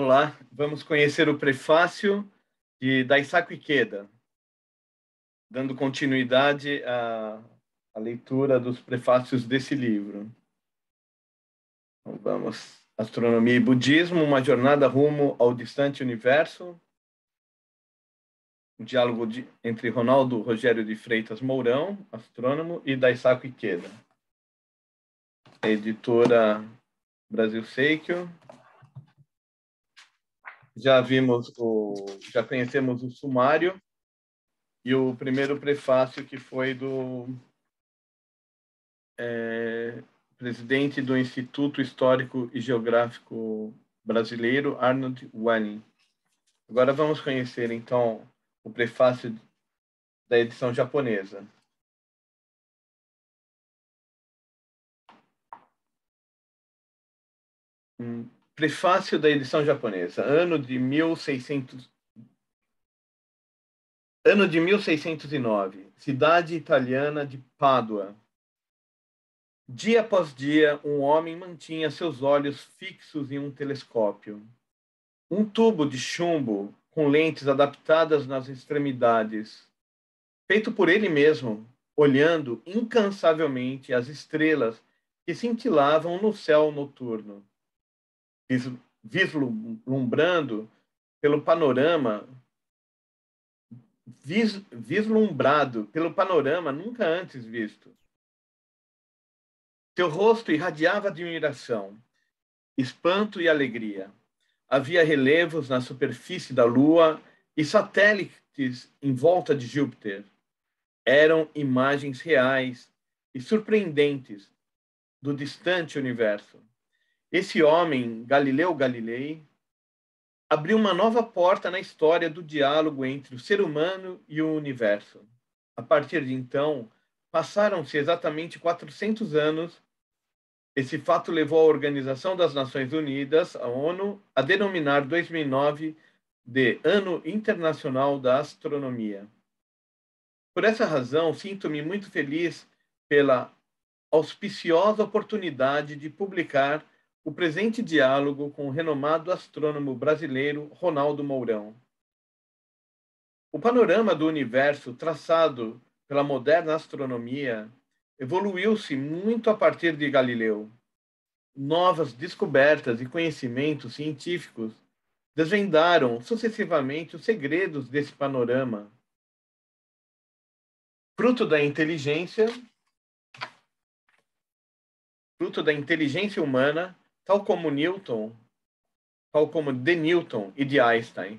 Olá, vamos conhecer o prefácio de Daisaku Ikeda, dando continuidade à, à leitura dos prefácios desse livro. Então, vamos. Astronomia e Budismo, uma jornada rumo ao distante universo. Um diálogo de, entre Ronaldo Rogério de Freitas Mourão, astrônomo, e Daisaku Ikeda. Editora Brasil Seikyo, já vimos o, já conhecemos o sumário e o primeiro prefácio que foi do é, presidente do Instituto Histórico e Geográfico Brasileiro, Arnold Welling. Agora vamos conhecer então o prefácio da edição japonesa. Hum. Prefácio da edição japonesa, ano de 1600 Ano de 1609, cidade italiana de Pádua. Dia após dia, um homem mantinha seus olhos fixos em um telescópio. Um tubo de chumbo com lentes adaptadas nas extremidades, feito por ele mesmo, olhando incansavelmente as estrelas que cintilavam no céu noturno vislumbrando pelo panorama vis, vislumbrado pelo panorama nunca antes visto. Seu rosto irradiava admiração, espanto e alegria. Havia relevos na superfície da Lua e satélites em volta de Júpiter. Eram imagens reais e surpreendentes do distante universo. Esse homem, Galileu Galilei, abriu uma nova porta na história do diálogo entre o ser humano e o universo. A partir de então, passaram-se exatamente 400 anos. Esse fato levou a Organização das Nações Unidas, a ONU, a denominar 2009 de Ano Internacional da Astronomia. Por essa razão, sinto-me muito feliz pela auspiciosa oportunidade de publicar o presente diálogo com o renomado astrônomo brasileiro Ronaldo Mourão. O panorama do universo traçado pela moderna astronomia evoluiu-se muito a partir de Galileu. Novas descobertas e conhecimentos científicos desvendaram sucessivamente os segredos desse panorama. Fruto da inteligência, fruto da inteligência humana, tal como Newton, tal como de Newton e de Einstein.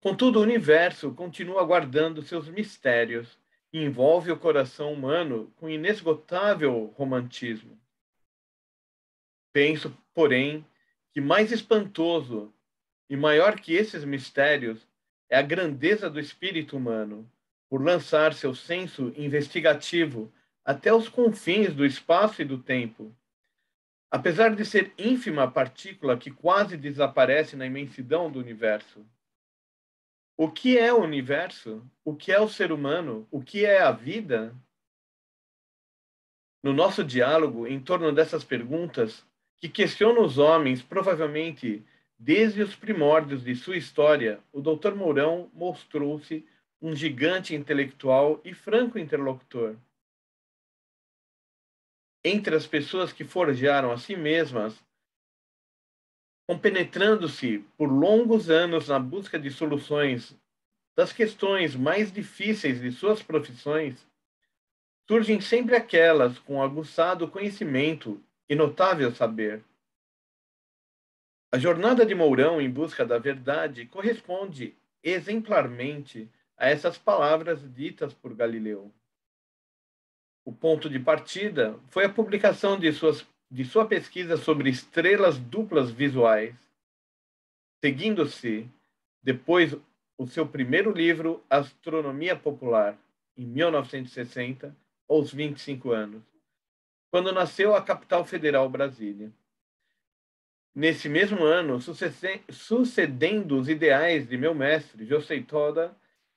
Contudo, o universo continua guardando seus mistérios e envolve o coração humano com inesgotável romantismo. Penso, porém, que mais espantoso e maior que esses mistérios é a grandeza do espírito humano, por lançar seu senso investigativo até os confins do espaço e do tempo, Apesar de ser ínfima a partícula que quase desaparece na imensidão do universo. O que é o universo? O que é o ser humano? O que é a vida? No nosso diálogo em torno dessas perguntas, que questionam os homens, provavelmente desde os primórdios de sua história, o Dr. Mourão mostrou-se um gigante intelectual e franco interlocutor entre as pessoas que forjaram a si mesmas, compenetrando-se por longos anos na busca de soluções das questões mais difíceis de suas profissões, surgem sempre aquelas com aguçado conhecimento e notável saber. A jornada de Mourão em busca da verdade corresponde exemplarmente a essas palavras ditas por Galileu o ponto de partida foi a publicação de, suas, de sua pesquisa sobre estrelas duplas visuais, seguindo-se depois o seu primeiro livro, Astronomia Popular, em 1960, aos 25 anos, quando nasceu a capital federal Brasília. Nesse mesmo ano, sucedendo os ideais de meu mestre, José Toda,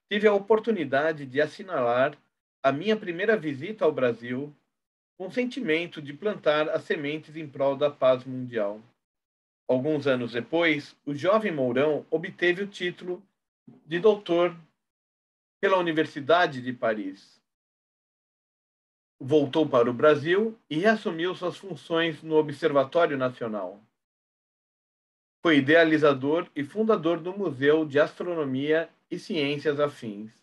tive a oportunidade de assinalar a minha primeira visita ao Brasil com o sentimento de plantar as sementes em prol da paz mundial. alguns anos depois, o jovem Mourão obteve o título de doutor pela Universidade de Paris. Voltou para o Brasil e reassumiu suas funções no Observatório Nacional. Foi idealizador e fundador do Museu de Astronomia e Ciências Afins,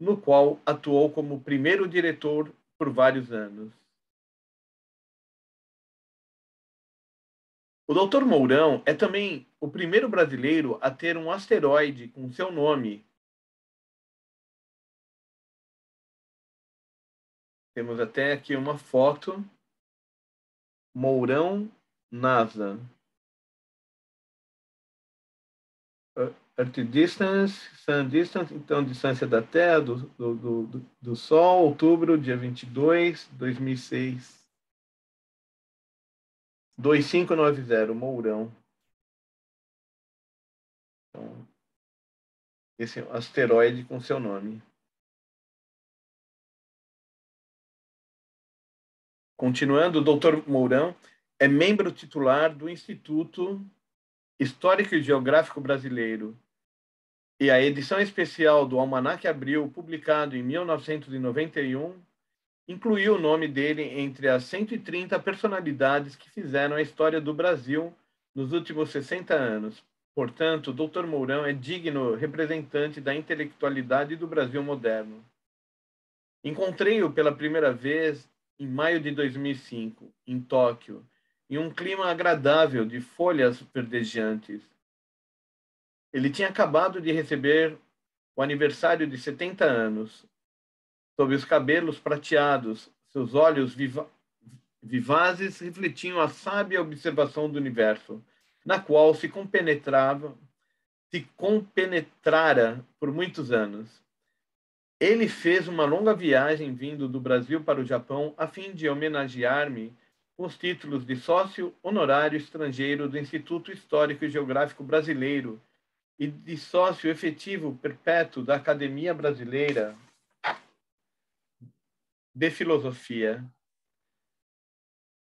no qual atuou como primeiro diretor por vários anos. O Dr. Mourão é também o primeiro brasileiro a ter um asteroide com seu nome. Temos até aqui uma foto. Mourão NASA. Earth Distance, Sun Distance, então distância da Terra, do, do, do, do Sol, outubro, dia 22, 2006. 2590, Mourão. Então, esse asteroide com seu nome. Continuando, o Dr. Mourão é membro titular do Instituto Histórico e Geográfico Brasileiro. E a edição especial do Almanac Abril, publicado em 1991, incluiu o nome dele entre as 130 personalidades que fizeram a história do Brasil nos últimos 60 anos. Portanto, o Dr. Mourão é digno representante da intelectualidade do Brasil moderno. Encontrei-o pela primeira vez em maio de 2005, em Tóquio, em um clima agradável de folhas verdejantes. Ele tinha acabado de receber o aniversário de 70 anos, Sob os cabelos prateados, seus olhos viva vivazes refletiam a sábia observação do universo, na qual se compenetrava, se compenetrara por muitos anos. Ele fez uma longa viagem vindo do Brasil para o Japão a fim de homenagear-me com os títulos de sócio honorário estrangeiro do Instituto Histórico e Geográfico Brasileiro e de sócio efetivo perpétuo da Academia Brasileira de filosofia.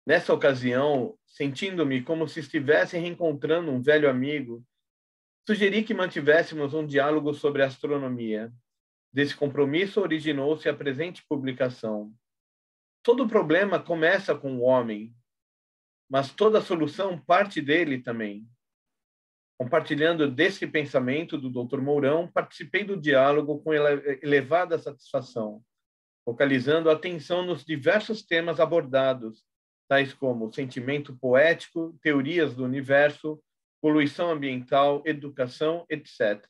Nessa ocasião, sentindo-me como se estivesse reencontrando um velho amigo, sugeri que mantivéssemos um diálogo sobre astronomia. Desse compromisso originou-se a presente publicação. Todo problema começa com o homem, mas toda solução parte dele também. Compartilhando desse pensamento do Dr. Mourão, participei do diálogo com elevada satisfação focalizando a atenção nos diversos temas abordados, tais como sentimento poético, teorias do universo, poluição ambiental, educação, etc.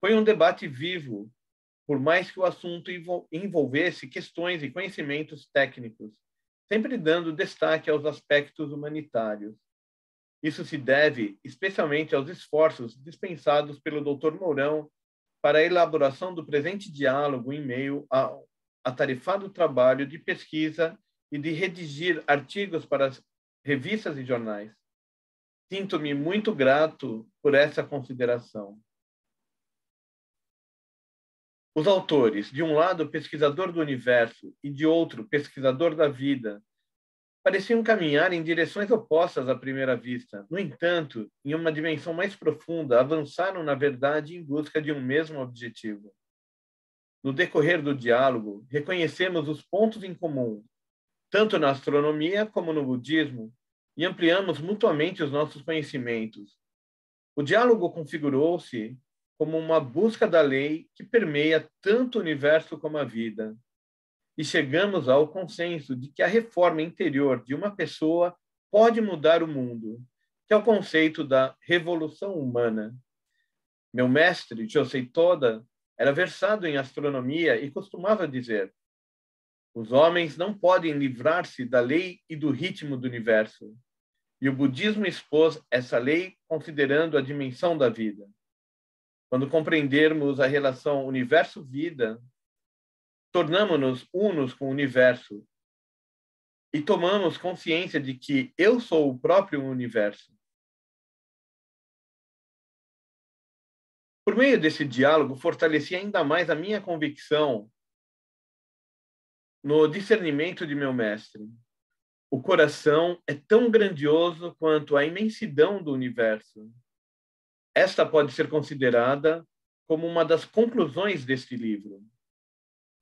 Foi um debate vivo, por mais que o assunto envolvesse questões e conhecimentos técnicos, sempre dando destaque aos aspectos humanitários. Isso se deve especialmente aos esforços dispensados pelo Dr. Mourão para a elaboração do presente diálogo em meio a atarefado trabalho de pesquisa e de redigir artigos para revistas e jornais. Sinto-me muito grato por essa consideração. Os autores, de um lado pesquisador do universo e de outro pesquisador da vida, pareciam caminhar em direções opostas à primeira vista. No entanto, em uma dimensão mais profunda, avançaram na verdade em busca de um mesmo objetivo. No decorrer do diálogo, reconhecemos os pontos em comum, tanto na astronomia como no budismo, e ampliamos mutuamente os nossos conhecimentos. O diálogo configurou-se como uma busca da lei que permeia tanto o universo como a vida. E chegamos ao consenso de que a reforma interior de uma pessoa pode mudar o mundo, que é o conceito da revolução humana. Meu mestre, Josei Toda, era versado em astronomia e costumava dizer: os homens não podem livrar-se da lei e do ritmo do universo. E o budismo expôs essa lei considerando a dimensão da vida. Quando compreendermos a relação universo-vida, tornamos-nos unos com o universo e tomamos consciência de que eu sou o próprio universo. Por meio desse diálogo, fortaleci ainda mais a minha convicção no discernimento de meu mestre. o coração é tão grandioso quanto a imensidão do universo. Esta pode ser considerada como uma das conclusões deste livro.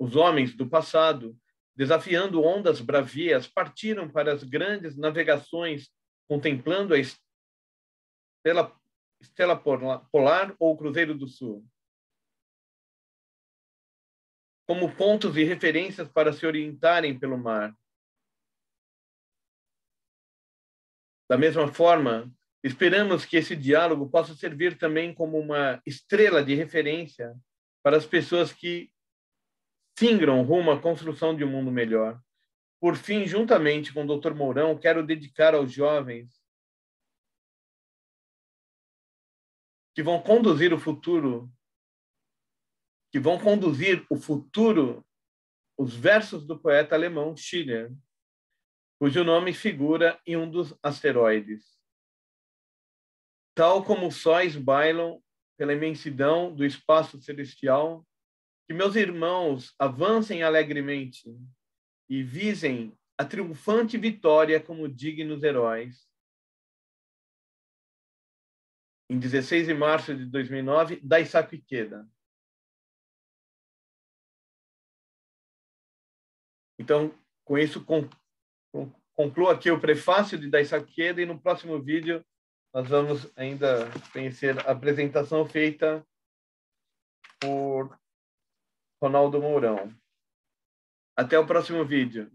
Os homens do passado, desafiando ondas bravias, partiram para as grandes navegações, contemplando a estrela, estrela polar ou o Cruzeiro do Sul. Como pontos e referências para se orientarem pelo mar. Da mesma forma, esperamos que esse diálogo possa servir também como uma estrela de referência para as pessoas que singram rumo à construção de um mundo melhor. Por fim, juntamente com o Dr. Mourão, quero dedicar aos jovens que vão conduzir o futuro, que vão conduzir o futuro, os versos do poeta alemão Schiller, cujo nome figura em um dos asteroides. Tal como os sóis bailam pela imensidão do espaço celestial, que meus irmãos avancem alegremente e visem a triunfante vitória como dignos heróis. Em 16 de março de 2009, Daisaku Ikeda. Então, com isso, concluo aqui o prefácio de Daisaqueda e no próximo vídeo nós vamos ainda conhecer a apresentação feita por Ronaldo Mourão. Até o próximo vídeo.